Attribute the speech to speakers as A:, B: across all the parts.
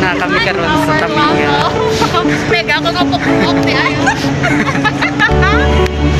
A: nah kami karon sa Tamiya.
B: Mega aku ng pokpok ni Ayo.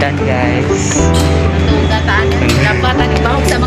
A: hagdan, guys.
B: Tataan
A: yan. Lapatan
B: yung bahog sa